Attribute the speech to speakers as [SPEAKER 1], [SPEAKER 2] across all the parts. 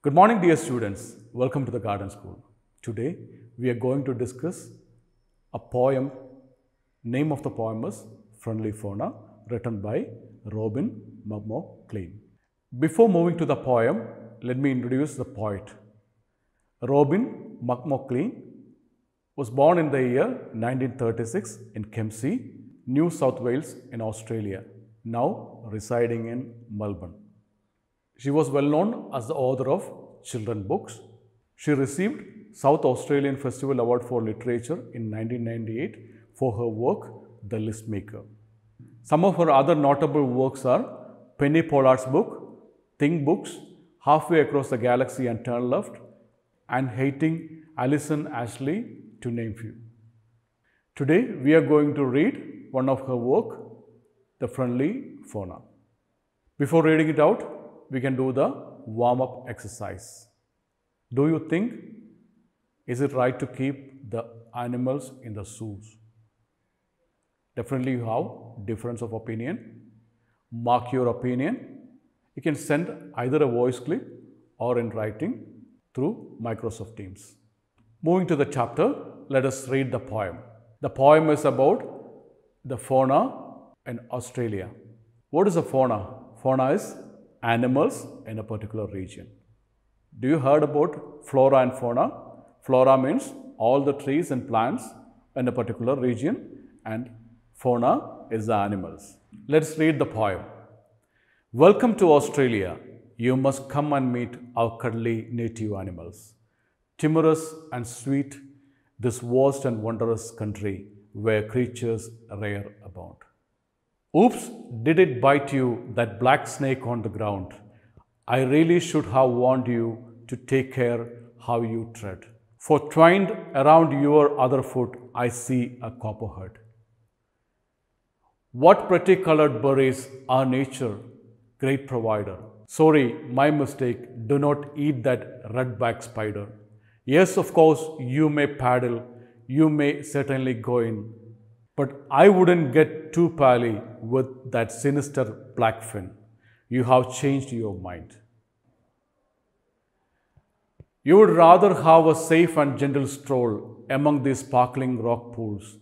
[SPEAKER 1] Good morning, dear students. Welcome to the Garden School. Today, we are going to discuss a poem. Name of the poem is Friendly Fauna, written by Robin McMclean. Before moving to the poem, let me introduce the poet. Robin McMclean was born in the year 1936 in Kempsey, New South Wales in Australia, now residing in Melbourne. She was well known as the author of children books. She received South Australian Festival Award for Literature in 1998 for her work The List Maker. Some of her other notable works are Penny Pollard's book, Think Books, Halfway Across the Galaxy and Turn Left, and Hating Alison Ashley, to name few. Today, we are going to read one of her work, The Friendly Fauna. Before reading it out, we can do the warm up exercise. Do you think is it right to keep the animals in the zoos? Definitely you have difference of opinion. Mark your opinion. You can send either a voice clip or in writing through Microsoft Teams. Moving to the chapter, let us read the poem. The poem is about the fauna in Australia. What is a fauna? Fauna is animals in a particular region. Do you heard about flora and fauna? Flora means all the trees and plants in a particular region and fauna is the animals. Let's read the poem. Welcome to Australia. You must come and meet our cuddly native animals. Timorous and sweet, this vast and wondrous country where creatures rare abound. Oops, did it bite you, that black snake on the ground? I really should have warned you to take care how you tread. For twined around your other foot, I see a copperhead. What pretty colored berries are nature, great provider. Sorry, my mistake. Do not eat that redback spider. Yes, of course, you may paddle, you may certainly go in, but I wouldn't get too pally with that sinister black fin. You have changed your mind. You would rather have a safe and gentle stroll among these sparkling rock pools.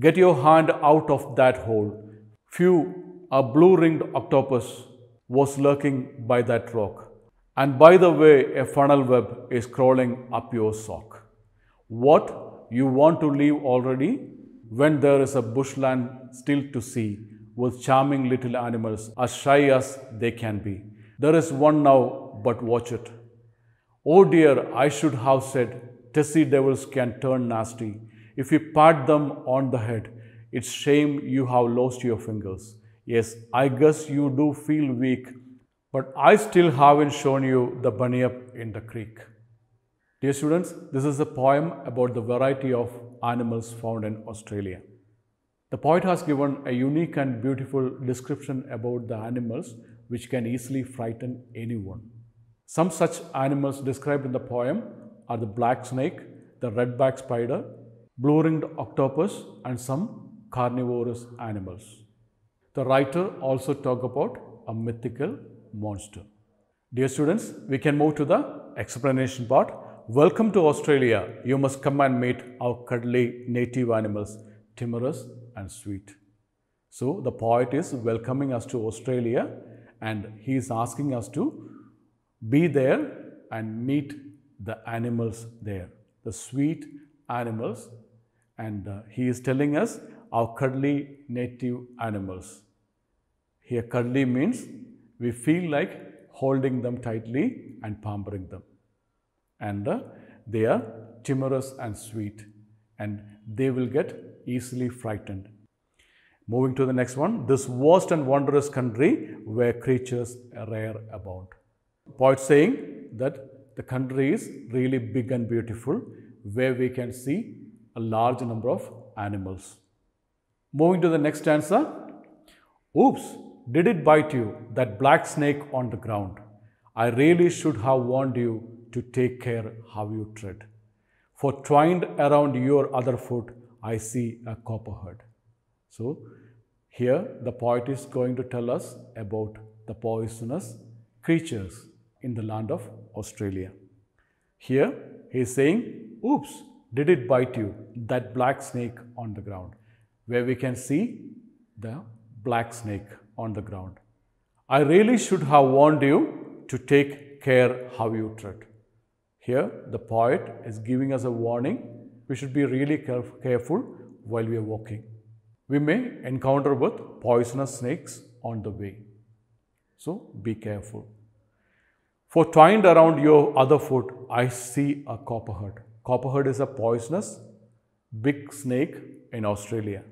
[SPEAKER 1] Get your hand out of that hole. Few, a blue ringed octopus was lurking by that rock. And by the way, a funnel web is crawling up your sock. What? You want to leave already? When there is a bushland still to see, with charming little animals as shy as they can be. There is one now, but watch it. Oh dear, I should have said, Tassie devils can turn nasty. If you pat them on the head, it's shame you have lost your fingers. Yes, I guess you do feel weak, but I still haven't shown you the bunyip in the creek. Dear students, this is a poem about the variety of animals found in Australia. The poet has given a unique and beautiful description about the animals which can easily frighten anyone. Some such animals described in the poem are the black snake, the redback spider, blue ringed octopus, and some carnivorous animals. The writer also talked about a mythical monster. Dear students, we can move to the explanation part. Welcome to Australia. You must come and meet our cuddly native animals, timorous and sweet. So, the poet is welcoming us to Australia and he is asking us to be there and meet the animals there, the sweet animals. And uh, he is telling us our cuddly native animals. Here, cuddly means we feel like holding them tightly and pampering them. And uh, they are timorous and sweet, and they will get easily frightened. Moving to the next one, this vast and wondrous country where creatures rare abound. Poet saying that the country is really big and beautiful, where we can see a large number of animals. Moving to the next stanza, oops, did it bite you, that black snake on the ground? I really should have warned you to take care how you tread. For twined around your other foot, I see a copperhead. So, here the poet is going to tell us about the poisonous creatures in the land of Australia. Here he is saying, Oops, did it bite you? That black snake on the ground, where we can see the black snake on the ground. I really should have warned you to take care how you tread. Here, the poet is giving us a warning. We should be really caref- careful while we are walking. We may encounter with poisonous snakes on the way. So be careful. For twined around your other foot, I see a copperhead. Copperhead is a poisonous big snake in Australia.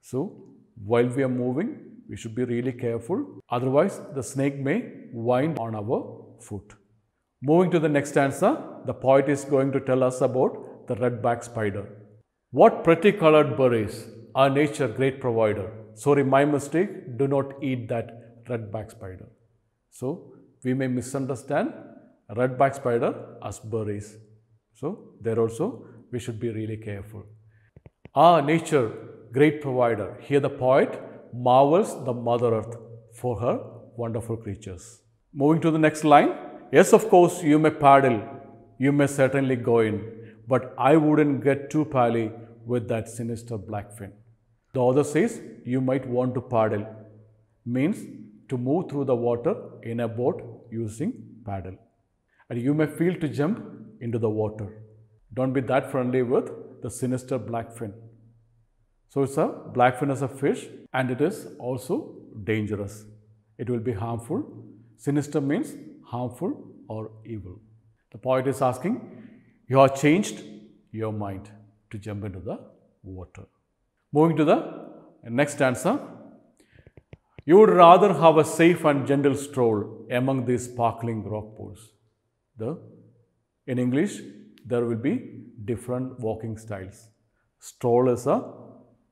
[SPEAKER 1] So while we are moving, we should be really careful. Otherwise, the snake may wind on our foot. Moving to the next stanza, the poet is going to tell us about the redback spider. What pretty colored berries! Our nature great provider. Sorry, my mistake. Do not eat that redback spider. So we may misunderstand redback spider as berries. So there also we should be really careful. Ah, nature, great provider. Here the poet marvels the Mother Earth for her wonderful creatures. Moving to the next line. Yes, of course, you may paddle, you may certainly go in, but I wouldn't get too pally with that sinister black fin. The author says you might want to paddle, means to move through the water in a boat using paddle. And you may feel to jump into the water. Don't be that friendly with the sinister black fin. So it's a black fin as a fish and it is also dangerous. It will be harmful. Sinister means harmful or evil. The poet is asking, you have changed your mind to jump into the water. Moving to the next stanza. You would rather have a safe and gentle stroll among these sparkling rock pools. The, in English, there will be different walking styles. Stroll is a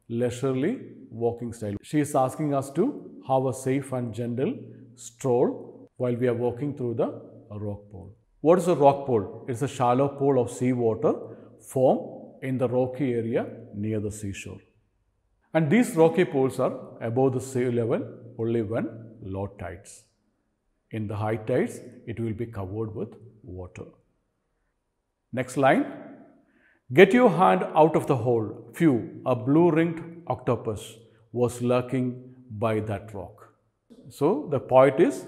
[SPEAKER 1] leisurely walking style. She is asking us to have a safe and gentle stroll while we are walking through the rock pool. What is a rock pool? It's a shallow pool of seawater formed in the rocky area near the seashore. And these rocky pools are above the sea level only when low tides. In the high tides, it will be covered with water. Next line. Get your hand out of the hole. Phew, a blue ringed octopus was lurking by that rock. So the point is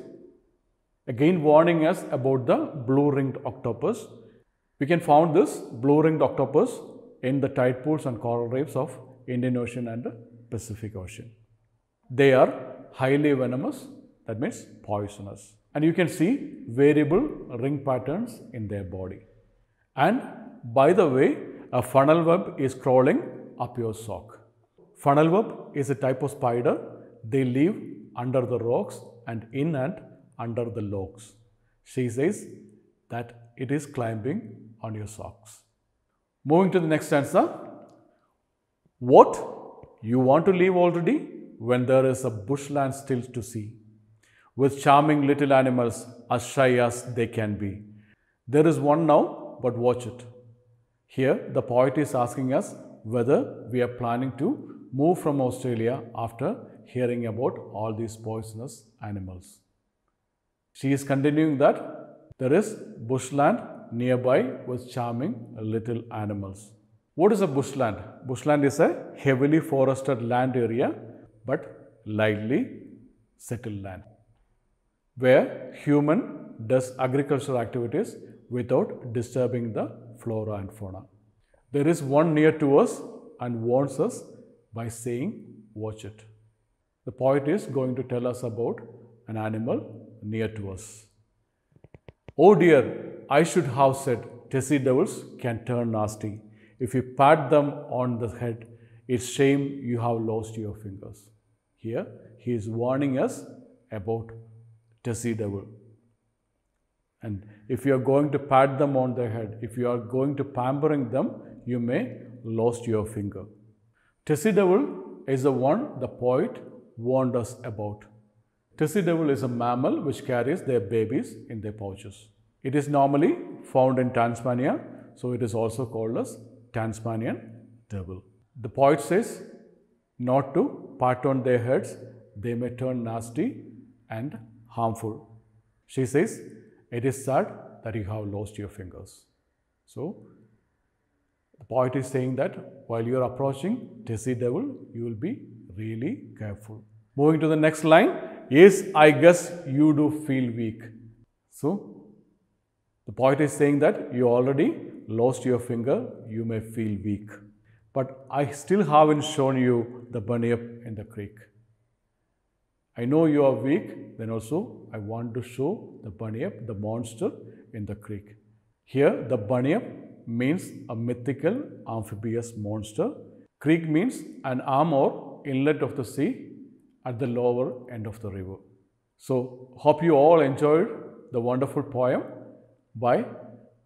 [SPEAKER 1] again warning us about the blue ringed octopus. We can find this blue ringed octopus in the tide pools and coral reefs of Indian Ocean and the Pacific Ocean. They are highly venomous, that means poisonous. And you can see variable ring patterns in their body. And by the way, a funnel web is crawling up your sock. Funnel web is a type of spider. They live under the rocks and in and under the logs. She says that it is climbing on your socks. Moving to the next stanza. What? You want to leave already when there is a bushland still to see, with charming little animals as shy as they can be. There is one now, but watch it. Here, the poet is asking us whether we are planning to move from Australia after hearing about all these poisonous animals. She is continuing that there is bushland nearby with charming little animals. What is a bushland? Bushland is a heavily forested land area but lightly settled land where human does agricultural activities without disturbing the flora and fauna. There is one near to us and warns us by saying, watch it. The poet is going to tell us about an animal near to us. Oh dear, I should have said Tassie devils can turn nasty. If you pat them on the head, it's shame you have lost your fingers. Here, he is warning us about Tassie devil. And if you are going to pat them on the head, if you are going to pampering them, you may lost your finger. Tassie devil is the one the poet warned us about. Tassie devil is a mammal which carries their babies in their pouches. It is normally found in Tasmania, so it is also called as Tasmanian devil. The poet says not to pat on their heads, they may turn nasty and harmful. She says, it is sad that you have lost your fingers. So, the poet is saying that while you are approaching Tassie Devil, you will be really careful. Moving to the next line, yes, I guess you do feel weak. So, the poet is saying that you already lost your finger, you may feel weak. But I still haven't shown you the bunyip in the creek. I know you are weak, then also I want to show the bunyip, the monster in the creek. Here, the bunyip means a mythical amphibious monster. Creek means an arm or inlet of the sea at the lower end of the river. So, hope you all enjoyed the wonderful poem by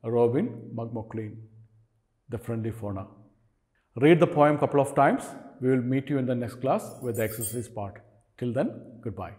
[SPEAKER 1] Robin McMullin, The Friendly Fauna. Read the poem couple of times. We will meet you in the next class with the exercise part. Till then, goodbye.